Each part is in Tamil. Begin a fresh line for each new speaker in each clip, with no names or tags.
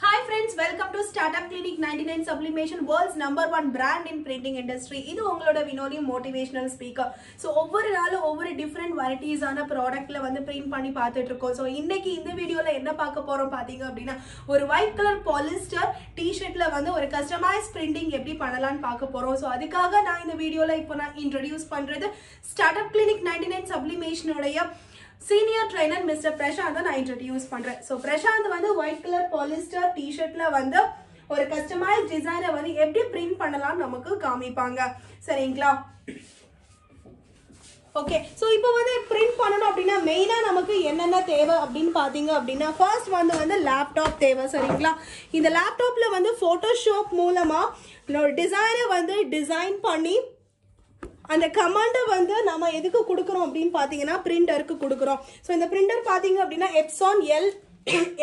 Hi friends welcome to start up clinic ninety nine sublimation world's number one brand in printing industry இது உங்களோட வினோதி மோட்டிவேஷனல் ஸ்பீக்கர் ஸோ ஒவ்வொரு நாளும் ஒவ்வொரு டிஃப்ரெண்ட் வெரைட்டிஸான ப்ராடக்ட்ல வந்து பிரிண்ட் பண்ணி பார்த்துட்டு இருக்கோம் ஸோ இன்னைக்கு இந்த வீடியோவில் என்ன பார்க்க போறோம் பார்த்தீங்க அப்படின்னா ஒரு ஒயிட் கலர் பாலிஸ்டர் டிஷர்ட்ல வந்து ஒரு கஸ்டமைஸ் பிரிண்டிங் எப்படி பண்ணலாம்னு பார்க்க போறோம். ஸோ அதுக்காக நான் இந்த வீடியோவில் இப்போ நான் இன்ட்ரடியூஸ் பண்ணுறது start up clinic ninety nine சப்ளிமேஷனுடைய senior trainer mister Prashanth நான் இன்ட்ரடியூஸ் பண்றேன். ஸோ பிரசாந்த் வந்து ஒயிட் கலர் பாலிஸ்டர் டிஷர்ட்ல வந்து ஒரு கஸ்டமைஸ் டிசைனை வந்து எப்படி பிரிண்ட் பண்ணலாம் நமக்கு காமிப்பாங்க. சரிங்களா? ஓகே ஸோ இப்போ வந்து பிரிண்ட் பண்ணணும் அப்படின்னா மெயினாக நமக்கு என்னென்ன தேவை அப்படின்னு பார்த்தீங்க அப்படின்னா ஃபர்ஸ்ட் வந்து வந்து லேப்டாப் தேவை. சரிங்களா? இந்த லேப்டாப்பில் வந்து ஃபோட்டோஷாப் மூலமாக டிசைனை வந்து டிசைன் பண்ணி அந்த கமாண்டை வந்து நம்ம எதுக்கு கொடுக்குறோம் அப்படின்னு பார்த்தீங்கன்னா பிரிண்டருக்கு கொடுக்குறோம். ஸோ இந்த பிரிண்டர் பார்த்தீங்க அப்படின்னா Epson L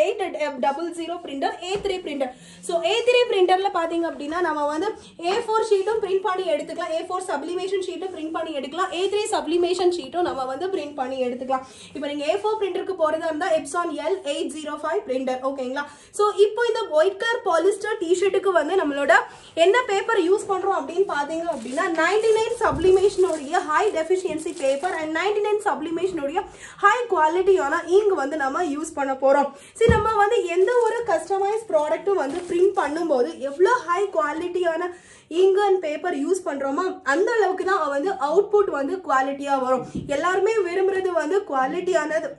eight double zero printer A three printer so A three பிரிண்டரில் பார்த்தீங்க அப்படின்னா நம்ம வந்து ஏ ஃபோர் ஷீட்டும் பிரிண்ட் பண்ணி எடுத்துக்கலாம். ஏ ஃபோர் சப்ளிமேஷன் ஷீட்டும் பிரிண்ட் பண்ணி எடுக்கலாம். ஏ த்ரீ சப்ளிமேஷன் ஷீட்டும் நம்ம வந்து பிரிண்ட் பண்ணி எடுத்துக்கலாம். இப்போ நீங்கள் ஏ ஃபோர் பிரிண்டருக்கு போகிறதா இருந்தால் Epson L eight zero five printer ஓகேங்களா ஸோ இப்போ இந்த ஒயிட் கலர் பாலிஸ்டர் டிஷர்ட்டுக்கு வந்து நம்மளோட என்ன பேப்பர் யூஸ் பண்ணுறோம் அப்படின்னு பார்த்தீங்க அப்படின்னா ninety nine சப்ளிமேஷனுடைய high deficiency paper and ninety nine சப்ளிமேஷனுடைய high குவாலிட்டியான இங்க் வந்து நம்ம யூஸ் பண்ண போகிறோம் சரி நம்ம வந்து எந்த ஒரு கஸ்டமைஸ் ப்ராடக்ட்டும் வந்து பிரிண்ட் பண்ணும்போது எவ்வளோ ஹை குவாலிட்டியான இங்கு அண்ட் பேப்பர் யூஸ் பண்ணுறோமோ அந்த அளவுக்கு தான் வந்து அவுட்புட் வந்து குவாலிட்டியாக வரும். எல்லாருமே விரும்புறது வந்து குவாலிட்டியானது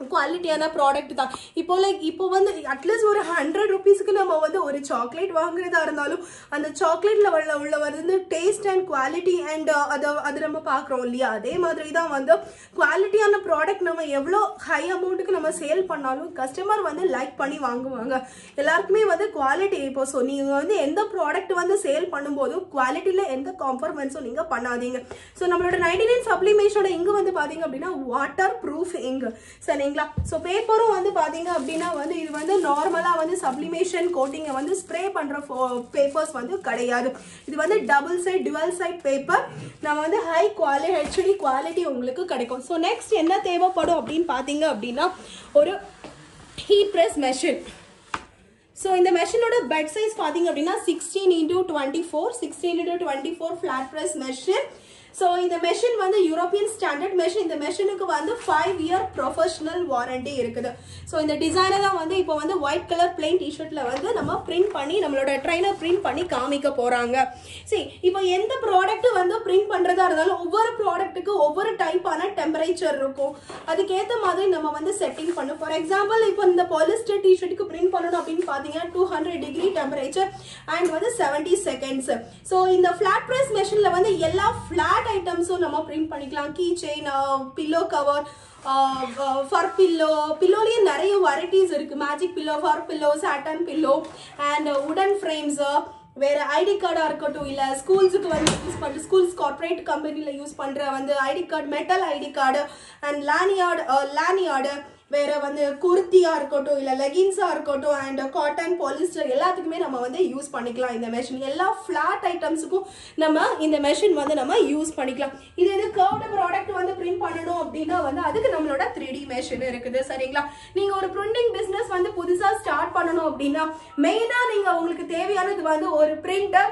குவாலிட்டியான ப்ராடக்ட் தான். இப்போ லைக் இப்போ வந்து அட்லீஸ்ட் ஒரு ஹண்ட்ரட் ருபீஸ்க்கு நம்ம வந்து ஒரு சாக்லேட் வாங்குறதா இருந்தாலும் அந்த சாக்லேட் உள்ள உள்ள வந்து டேஸ்ட் அண்ட் குவாலிட்டி அண்ட் அதை அது நம்ம பார்க்குறோம் இல்லையா? அதே மாதிரி தான் வந்து குவாலிட்டியான ப்ராடக்ட் நம்ம எவ்வளோ ஹை அமௌண்ட்டுக்கு நம்ம சேல் பண்ணாலும் கஸ்டமர் வந்து லைக் பண்ணி வாங்குவாங்க. எல்லாருக்குமே வந்து குவாலிட்டி இப்போ ஸோ நீங்கள் வந்து எந்த ப்ராடக்ட் வந்து சேல் பண்ணும்போதும் குவாலிட்டியில் எந்த காம்ப்ரமைஸும் நீங்கள் பண்ணாதீங்க. ஸோ நம்மளோட நைன்டி நைன் சப்ளிமேஷனோட இங்கு வந்து பார்த்தீங்க அப்படின்னா வாட்டர் ப்ரூஃப் இங்கு. சரி சரிங்களா ஸோ பேப்பரும் வந்து பார்த்தீங்க அப்படின்னா வந்து இது வந்து நார்மலாக வந்து சப்ளிமேஷன் கோட்டிங்கை வந்து ஸ்ப்ரே பண்ணுற பேப்பர்ஸ் வந்து கிடையாது. இது வந்து double side dual side paper நம்ம வந்து ஹை குவாலிட்டி ஹெச்டி குவாலிட்டி உங்களுக்கு கிடைக்கும். ஸோ நெக்ஸ்ட் என்ன தேவைப்படும் அப்படின்னு பார்த்தீங்க அப்படின்னா ஒரு ஹீட் ப்ரெஸ் மெஷின் ஸோ இந்த மெஷினோட பெட் சைஸ் பார்த்தீங்க அப்படின்னா sixteen into twenty four sixteen into twenty four flat press machine so இந்த மெஷின் வந்து யூரோப்பியன் ஸ்டாண்டர்ட் மெஷின் இந்த மெஷினுக்கு வந்து ஃபைவ் இயர் ப்ரொஃபஷனல் வாரண்டி இருக்குது. ஸோ இந்த டிசைனை தான் வந்து இப்போ வந்து ஒயிட் கலர் பிளெயின் டிஷர்ட்டில் வந்து நம்ம பிரிண்ட் பண்ணி நம்மளோட ட்ரெயினர் பிரிண்ட் பண்ணி காமிக்க போகிறாங்க சரி இப்போ எந்த ப்ராடக்ட் வந்து பிரிண்ட் பண்ணுறதா இருந்தாலும் ஒவ்வொரு ப்ராடக்ட்டுக்கு ஒவ்வொரு டைப்பான டெம்பரேச்சர் இருக்கும். அதுக்கேற்ற மாதிரி நம்ம வந்து செட்டிங் பண்ணும். ஃபார் எக்ஸாம்பிள் இப்போ இந்த பாலிஸ்டர் டிஷர்ட்டுக்கு பிரிண்ட் பண்ணணும் அப்படின்னு பார்த்தீங்கன்னா two hundred degree temperature and வந்து செவன்டி செகண்ட்ஸ் ஸோ இந்த ஃப்ளாட் ப்ரைஸ் மெஷினில் வந்து எல்லா ஃப்ளாட் ஐட்டம்ஸும் நம்ம பிரிண்ட் பண்ணிக்கலாம். Key chain pillow cover fur pillow பில்லோலேயே நிறைய வெரைட்டிஸ் இருக்குது magic pillow fur pillow satin pillow and உடன் ஃப்ரேம்ஸு வேற ஐடி கார்டா இருக்கட்டும் இல்ல ஸ்கூல்ஸுக்கு வந்து யூஸ் பண்ற ஸ்கூல்ஸ் கார்பரேட் கம்பெனில யூஸ் பண்ற வந்து ID card metal ID card and lanyard lanyard வேற வந்து குர்த்தியா இருக்கட்டும் இல்ல லெகின்ஸா இருக்கட்டும் அண்ட் காட்டன் பாலிஸ்டர் எல்லாத்துக்குமே நம்ம வந்து யூஸ் பண்ணிக்கலாம் இந்த மெஷின் எல்லா ஃபிளாட் ஐட்டம்ஸுக்கும் நம்ம இந்த மெஷின் வந்து நம்ம யூஸ் பண்ணிக்கலாம். இது இது கர்வ்டு ப்ராடக்ட் வந்து பிரிண்ட் பண்ணணும் அப்படின்னா வந்து அதுக்கு நம்மளோட த்ரீ டி மெஷின் இருக்குது. சரிங்களா? நீங்க ஒரு பிரிண்டிங் பிசினஸ் வந்து புதுசா ஸ்டார்ட் பண்ணணும் அப்படின்னா மெயினா நீங்க உங்களுக்கு தேவையானது வந்து ஒரு printer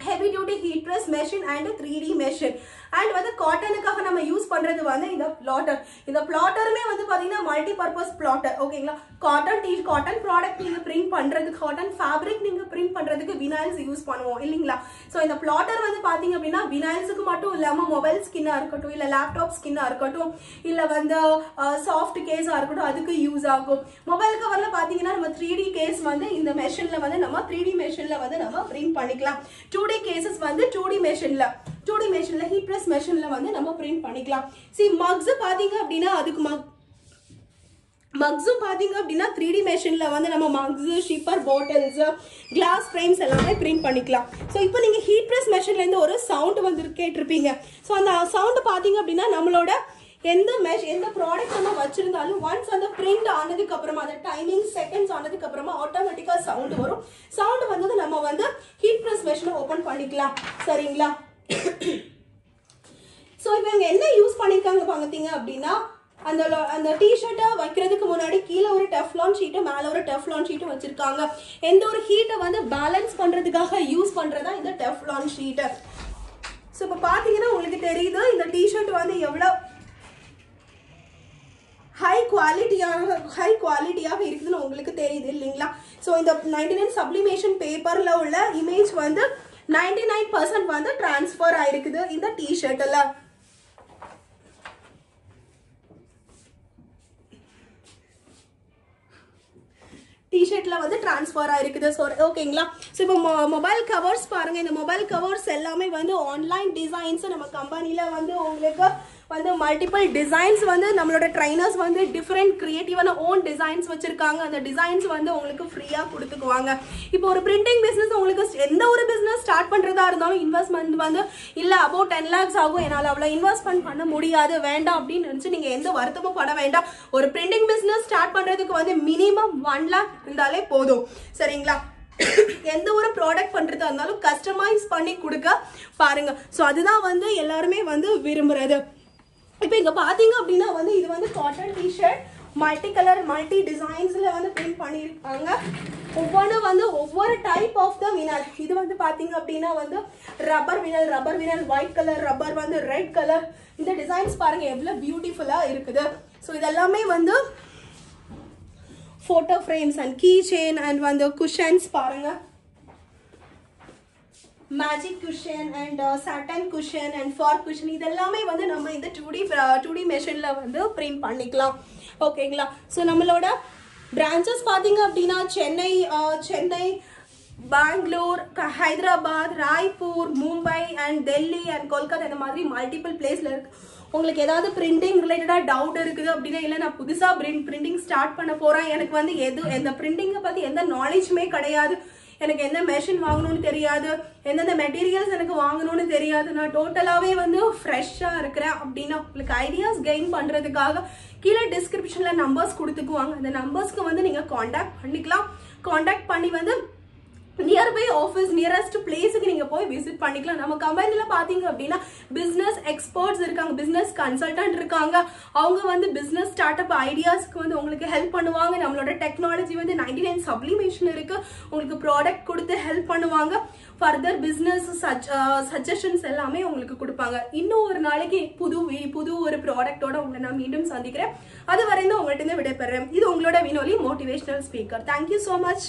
heavy duty heat press machine and three D machine and வந்து காட்டனுக்காக நம்ம யூஸ் பண்றது வந்து இந்த பிளாட்டர் இந்த பிளாட்டருமே வந்து பாத்தீங்கன்னா மல்டி பர்பஸ் பிளாட்டர் ஓகேங்களா காட்டன் டீ காட்டன் ப்ராடக்ட் நீங்க பிரிண்ட் பண்றதுக்கு காட்டன் ஃபேப்ரிக் நீங்க பிரிண்ட் பண்றதுக்கு வினாயில்ஸ் யூஸ் பண்ணுவோம் இல்லைங்களா? ஸோ இந்த பிளாட்டர் வந்து பாத்தீங்க அப்படின்னா வினாயில்ஸுக்கு மட்டும் இல்லாம மொபைல் ஸ்கின்னா இருக்கட்டும் இல்ல லேப்டாப் ஸ்கின்னா இருக்கட்டும் இல்ல வந்து சாஃப்ட் கேஸா இருக்கட்டும் அதுக்கு யூஸ் ஆகும். மொபைல் கவர்ல பாத்தீங்கன்னா நம்ம த்ரீ டி கேஸ் வந்து இந்த மெஷின்ல வந்து நம்ம த்ரீ டி மெஷின்ல வந்து நம்ம பிரிண்ட் பண்ணிக்கலாம். டூ டி கேசஸ் வந்து டூ டி மெஷின்ல டூ டி மெஷின்ல ஹீட் ப்ரெஸ் மெஷின்ல வந்து நம்ம பிரிண்ட் பண்ணிக்கலாம். சி மக்ஸு பாத்தீங்க அப்படின்னா அதுக்கு மக் மக்ஸும் பார்த்தீங்க அப்படின்னா த்ரீ டி மெஷினில் வந்து நம்ம mugs sipper bottles glass frames எல்லாமே பிரிண்ட் பண்ணிக்கலாம். ஸோ இப்போ நீங்கள் ஹீட் ப்ரெஸ் மெஷின்லேருந்து ஒரு சவுண்ட் வந்து கேட்டிருப்பீங்க. ஸோ அந்த சவுண்டு பார்த்தீங்க அப்படின்னா நம்மளோட எந்த மெஷ் எந்த ப்ராடக்ட் நம்ம வச்சுருந்தாலும் ஒன்ஸ் அந்த பிரிண்ட் ஆனதுக்கு அப்புறமா அந்த டைமிங் செகண்ட்ஸ் ஆனதுக்கு அப்புறமா ஆட்டோமேட்டிக்காக சவுண்ட் வரும். சவுண்ட் வந்தது நம்ம வந்து ஹீட் ப்ரெஸ் மெஷினை ஓப்பன் பண்ணிக்கலாம். சரிங்களா? ஸோ இப்போ இவங்க என்ன யூஸ் பண்ணியிருக்காங்க பார்த்தீங்க அப்படின்னா அந்த அந்த டிஷர்ட்டை வைக்கிறதுக்கு முன்னாடி கீழே ஒரு டெஃப்லான் ஷீட்டு மேலே ஒரு டெஃப்லான் ஷீட்டும் வச்சுருக்காங்க. எந்த ஒரு ஹீட்டை வந்து பேலன்ஸ் பண்ணுறதுக்காக யூஸ் பண்ணுறதா இந்த டெஃப்லான் ஷீட்டு ஸோ இப்போ பார்த்தீங்கன்னா உங்களுக்கு தெரியுது இந்த டிஷர்ட் வந்து எவ்வளோ ஹை குவாலிட்டியான ஹை குவாலிட்டியாக இருக்குதுன்னு உங்களுக்கு தெரியுது இல்லைங்களா? ஸோ இந்த நைன்டி நைன் சப்ளிமேஷன் பேப்பரில் உள்ள இமேஜ் வந்து நைன்டி நைன் பர்சன்ட் வந்து டிரான்ஸ்ஃபர் ஆயிருக்குது இந்த டிஷர்ட்டில் டிஷர்ட்ல வந்து டிரான்ஸ்ஃபர் ஆயிருக்குது. ஸோ ஓகேங்களா ஸோ இப்போ மொபைல் கவர்ஸ் பாருங்க. இந்த மொபைல் கவர்ஸ் எல்லாமே வந்து ஆன்லைன் டிசைன்ஸ் நம்ம கம்பெனியில் வந்து உங்களுக்கு வந்து மல்டிபிள் டிசைன்ஸ் வந்து நம்மளோட ட்ரைனர்ஸ் வந்து டிஃப்ரெண்ட் கிரியேட்டிவான ஓன் டிசைன்ஸ் வச்சுருக்காங்க. அந்த டிசைன்ஸ் வந்து உங்களுக்கு ஃப்ரீயாக கொடுத்துக்குவாங்க. இப்போ ஒரு பிரிண்டிங் பிஸ்னஸ் உங்களுக்கு எந்த ஒரு பிஸ்னஸ் ஸ்டார்ட் பண்ணுறதா இருந்தாலும் இன்வெஸ்ட்மெண்ட் வந்து இல்லை அபவுட் டென் லேக்ஸ் ஆகும். என்னால் அவ்வளோ இன்வெஸ்ட்மெண்ட் பண்ண முடியாது. வேண்டாம் அப்படின்னு நினச்சி நீங்கள் எந்த வருத்தமும் பட வேண்டாம். ஒரு பிரிண்டிங் பிஸ்னஸ் ஸ்டார்ட் பண்ணுறதுக்கு வந்து மினிமம் ஒன் லேக் இருந்தாலே போதும். சரிங்களா? எந்த ஒரு ப்ராடக்ட் பண்ணுறதா இருந்தாலும் கஸ்டமைஸ் பண்ணி கொடுக்க பாருங்க. ஸோ அதுதான் வந்து எல்லாருமே வந்து விரும்புறது. இப்போ இங்கே பார்த்தீங்க அப்படின்னா வந்து இது வந்து cotton T shirt multi colour multi டிசைன்ஸில் வந்து பிரிண்ட் பண்ணியிருக்காங்க. ஒவ்வொன்றும் வந்து ஒவ்வொரு டைப் ஆஃப் த வினல் இது வந்து பார்த்தீங்க அப்படின்னா வந்து rubber vinyl rubber vinyl white colour rubber வந்து ரெட் கலர் இந்த டிசைன்ஸ் பாருங்கள் எவ்வளோ பியூட்டிஃபுல்லாக இருக்குது. ஸோ இதெல்லாமே வந்து photo frames and key chain and வந்து குஷன்ஸ் பாருங்கள் magic cushion and satin cushion and fur cushion இதெல்லாமே வந்து நம்ம இந்த டூ டி டூ டி மெஷினில் வந்து பிரிண்ட் பண்ணிக்கலாம். ஓகேங்களா ஸோ நம்மளோட பிரான்ச்சஸ் பார்த்தீங்க அப்படின்னா சென்னை uh, சென்னை பெங்களூர் க- ஹைதராபாத் ராய்ப்பூர் மும்பை அண்ட் டெல்லி அண்ட் கொல்கத்தா இந்த மாதிரி மல்டிபிள் பிளேஸில் இருக்கு. உங்களுக்கு ஏதாவது பிரிண்டிங் ரிலேட்டடாக டவுட் இருக்குது அப்படின்னா இல்லை நான் புதுசாக பிரிண்ட் பிரிண்டிங் ஸ்டார்ட் பண்ண போகிறேன் எனக்கு வந்து எது எந்த பிரிண்டிங்கை பற்றி எந்த நாலேஜுமே கிடையாது. எனக்கு எந்த மெஷின் வாங்கணும்னு தெரியாது எந்தெந்த மெட்டீரியல்ஸ் எனக்கு வாங்கணும்னு தெரியாது. நான் டோட்டலாகவே வந்து ஃப்ரெஷ்ஷாக இருக்கிறேன் அப்படின்னா உங்களுக்கு ஐடியாஸ் கெயின் பண்ணுறதுக்காக கீழே டிஸ்கிரிப்ஷனில் நம்பர்ஸ் கொடுத்துக்குவாங்க. அந்த நம்பர்ஸ்க்கு வந்து நீங்கள் காண்டாக்ட் பண்ணிக்கலாம். காண்டாக்ட் பண்ணி வந்து நியர்பை ஆஃபீஸ் நியரஸ்ட் பிளேஸுக்கு நீங்கள் போய் விசிட் பண்ணிக்கலாம். நம்ம கம்பெனியில் பார்த்தீங்க அப்படின்னா பிஸ்னஸ் எக்ஸ்பர்ட்ஸ் இருக்காங்க பிஸ்னஸ் கன்சல்டன்ட் இருக்காங்க. அவங்க வந்து பிஸ்னஸ் ஸ்டார்ட் அப் ஐடியாஸ்க்கு வந்து உங்களுக்கு ஹெல்ப் பண்ணுவாங்க. நம்மளோட டெக்னாலஜி வந்து நைன்டி நைன் சப்ளிமேஷன் இருக்கு. உங்களுக்கு ப்ராடக்ட் கொடுத்து ஹெல்ப் பண்ணுவாங்க. ஃபர்தர் பிஸ்னஸ் சஜஷன்ஸ் எல்லாமே உங்களுக்கு கொடுப்பாங்க. இன்னும் ஒரு நாளைக்கு புது புது ஒரு ப்ராடக்டோட உங்களை நான் மீண்டும் சந்திக்கிறேன். அது வரைந்து உங்கள்கிட்ட விடைபெறேன். இது உங்களோட Vinoli motivational speaker thank you so much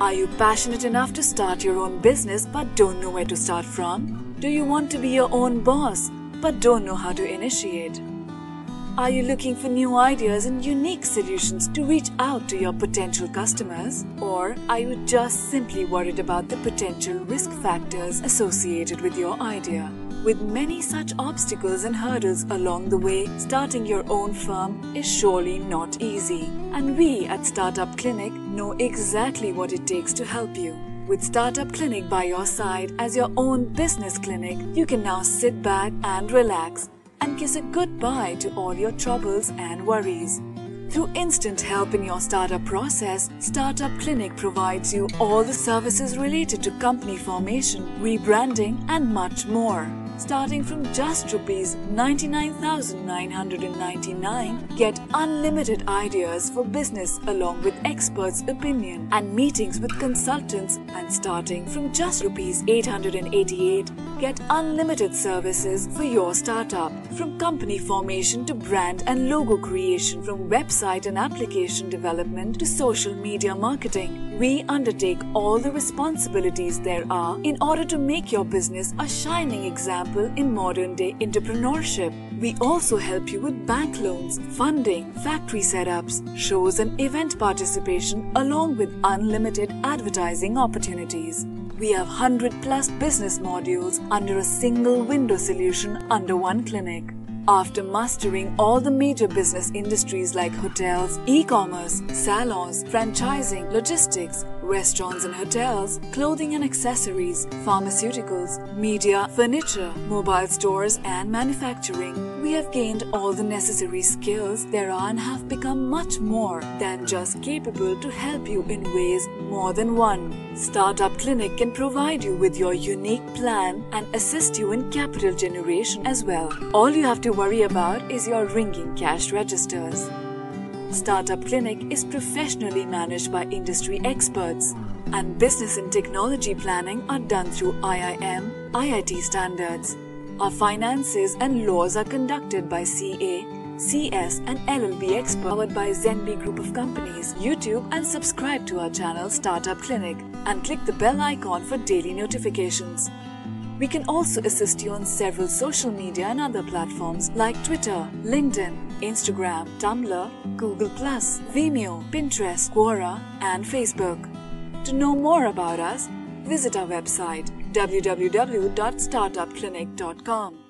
Are you passionate enough to start your own business but don't know where to start from? Do you want to be your own boss but don't know how to initiate? Are you looking for new ideas and unique solutions to reach out to your potential customers? Or are you just simply worried about the potential risk factors associated with your idea? With many such obstacles and hurdles along the way, starting your own firm is surely not easy. And we at Startup Clinic know exactly what it takes to help you. With Startup Clinic by your side as your own business clinic, you can now sit back and relax and kiss a goodbye to all your troubles and worries. Through instant help in your startup process, Startup Clinic provides you all the services related to company formation, rebranding, and much more. Starting from just rupees 99,999, get unlimited ideas for business along with experts' opinion and meetings with consultants. And starting from just rupees 888, get unlimited services for your startup. From company formation to brand and logo creation, from website and application development to social media marketing, we undertake all the responsibilities there are in order to make your business a shining example in modern day entrepreneurship. We also help you with bank loans, funding, factory setups, shows, and event participation, along with unlimited advertising opportunities. We have 100 plus business modules under a single window solution under one clinic. After mastering all the major business industries like hotels, e commerce, salons, franchising, logistics, restaurants and hotels, clothing and accessories, pharmaceuticals, media, furniture, mobile stores, and manufacturing, we have gained all the necessary skills there are and have become much more than just capable to help you in ways more than one. Startup Clinic can provide you with your unique plan and assist you in capital generation as well. All you have to worry about is your ringing cash registers. Startup Clinic is professionally managed by industry experts, and business and technology planning are done through IIM, IIT standards. Our finances and laws are conducted by CA, CS, and LLB experts powered by Zenby Group of Companies. YouTube and subscribe to our channel Startup Clinic and click the bell icon for daily notifications. We can also assist you on several social media and other platforms like Twitter, LinkedIn, Instagram, Tumblr, Google, Vimeo, Pinterest, Quora, and Facebook. To know more about us, visit our website www.startupclinic.com.